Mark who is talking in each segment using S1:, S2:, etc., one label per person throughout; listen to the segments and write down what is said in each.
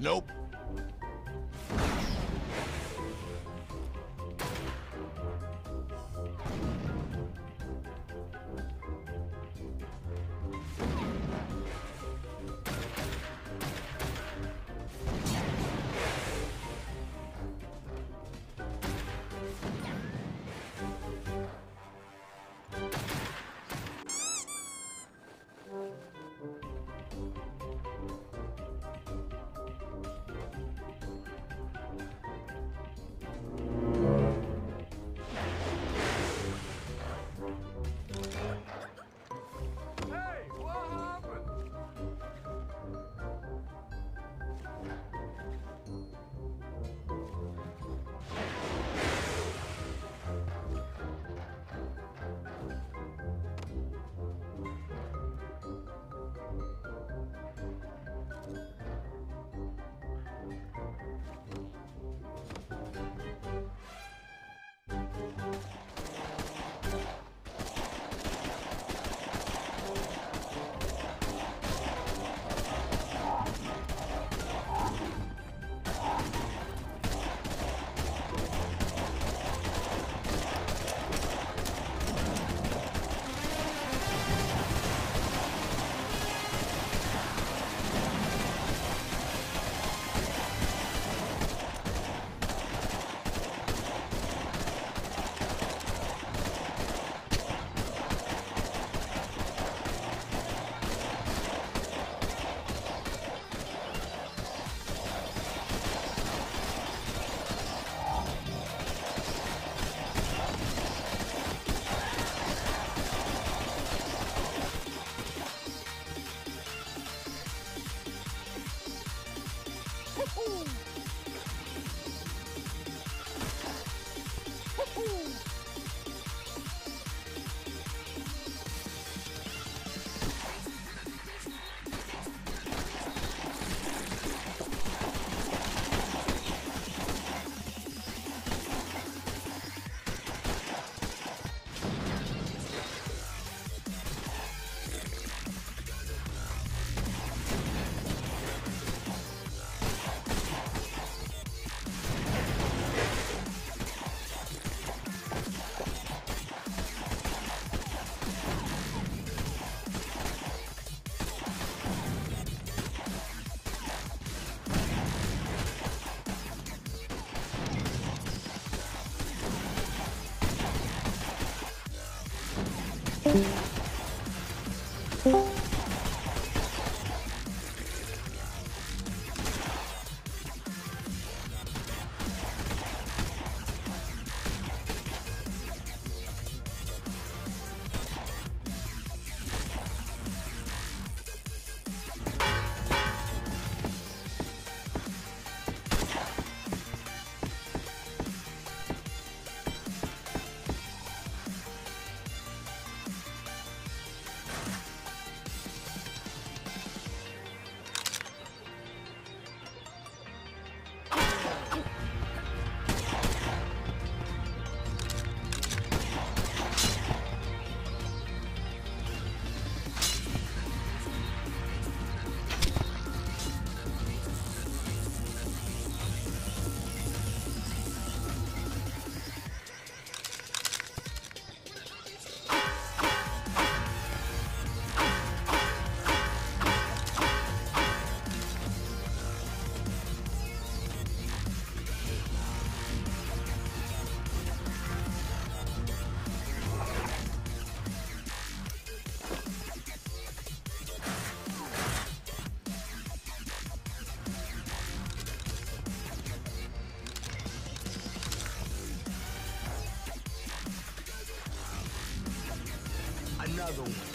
S1: Nope. Another
S2: nada.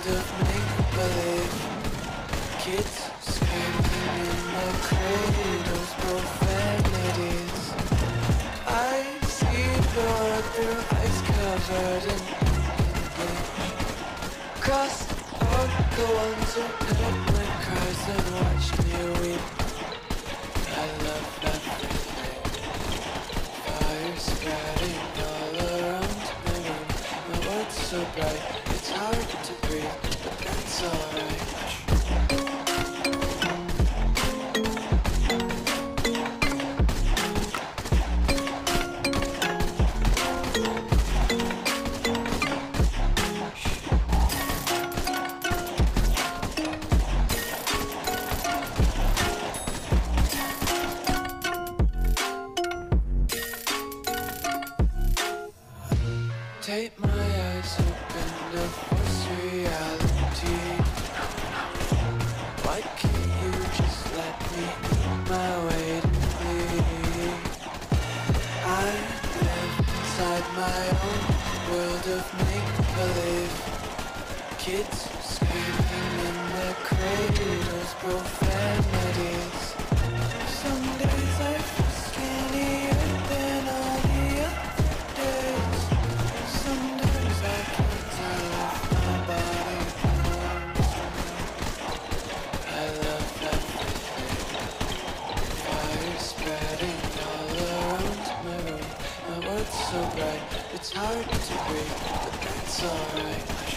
S2: world of make-believe Kids screaming in the cradles, profanities. I see blood through ice covered in bleach Cross out the ones who put up my cries and watch me weep. I love everything Fire spreading all around my room My world's so bright to breathe. It's alright. make believe. Kids screaming in their cradles, profanities. hard to break. It's alright.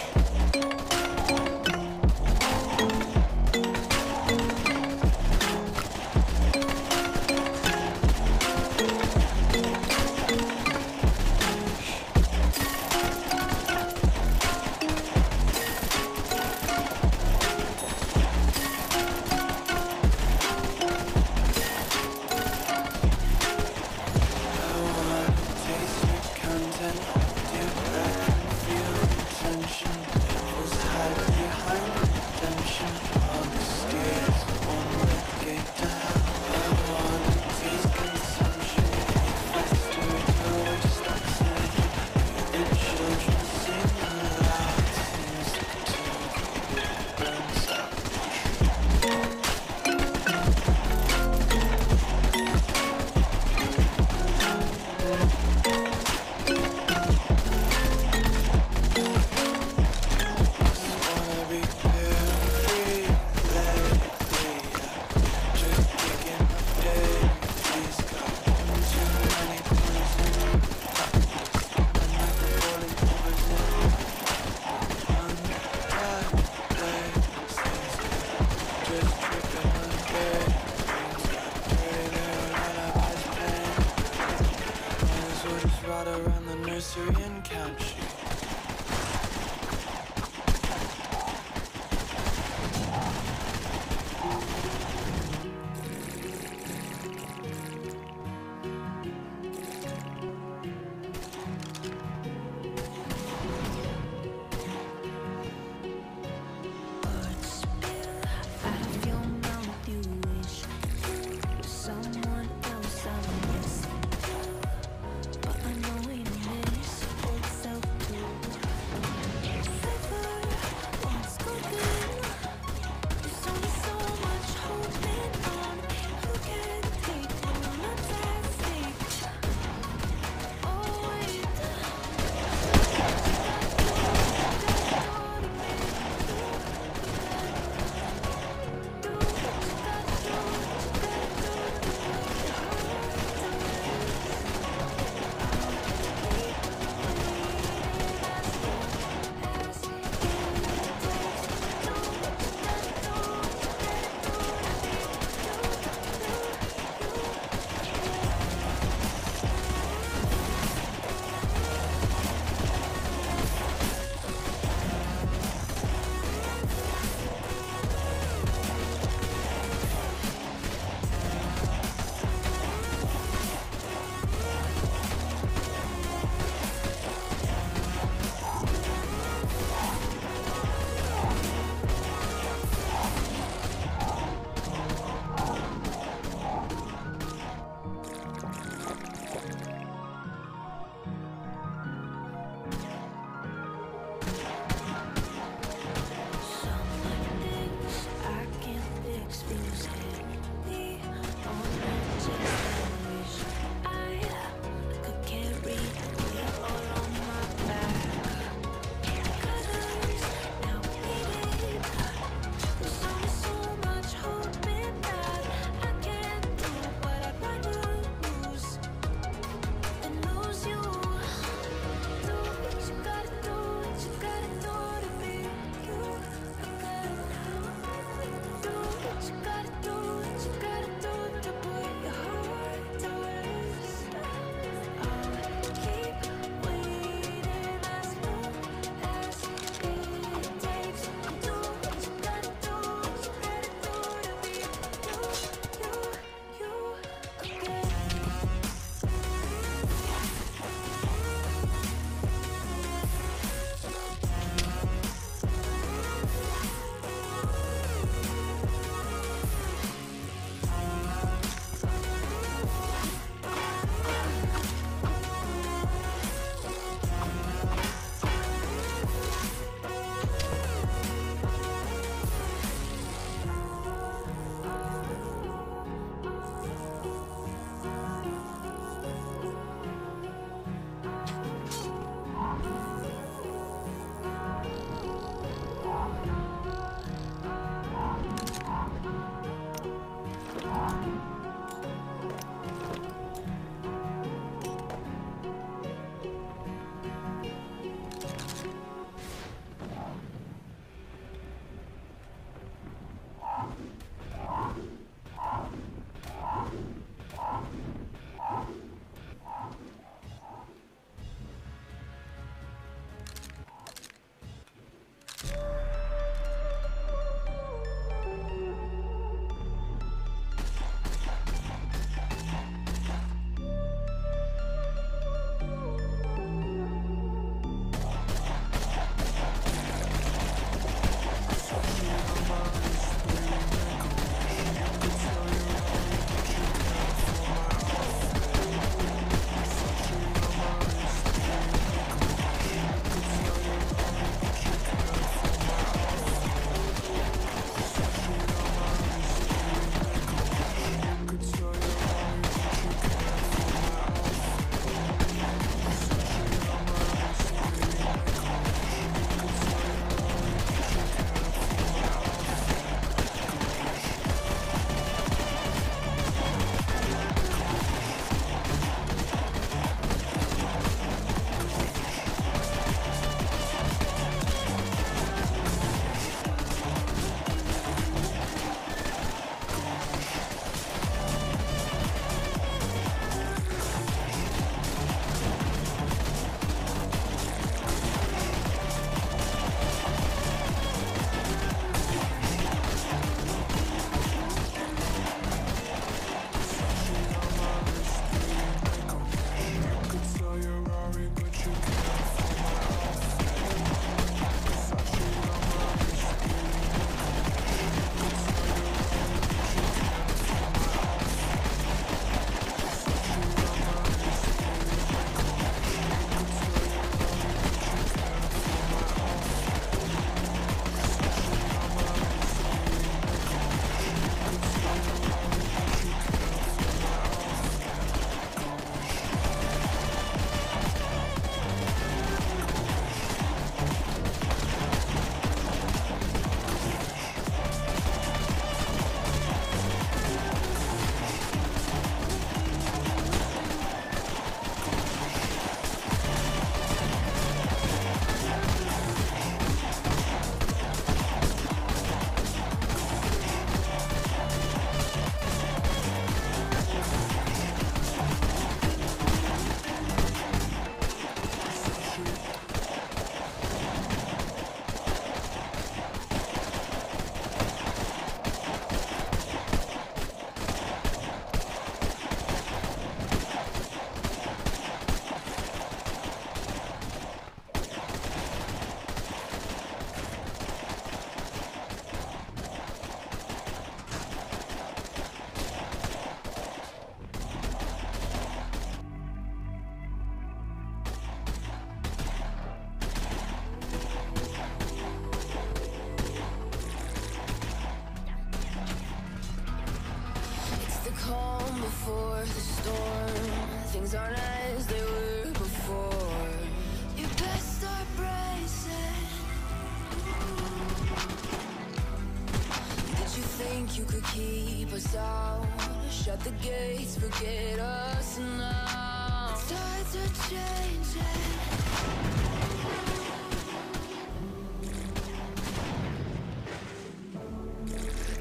S3: could keep us out Shut the gates, forget us now. Tides are changing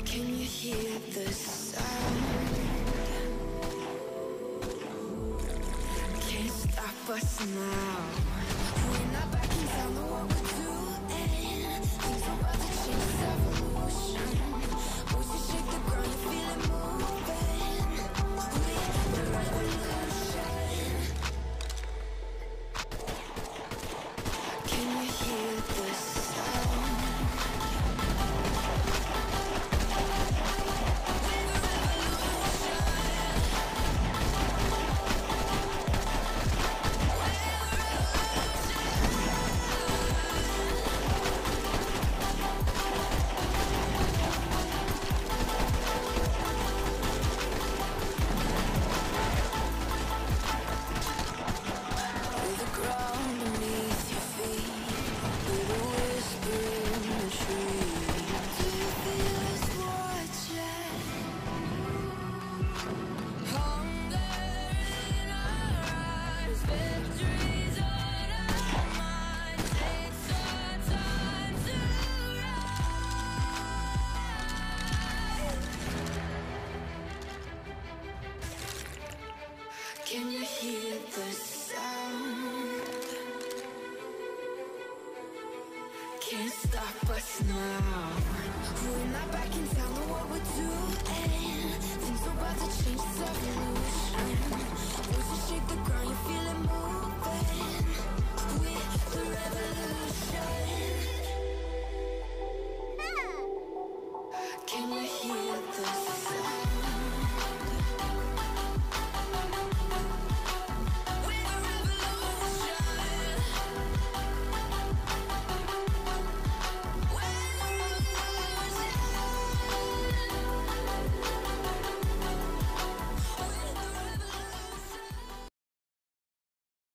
S3: Can you hear the sound? Can't stop us now. We're not backing down the wall we're doing Things are about to change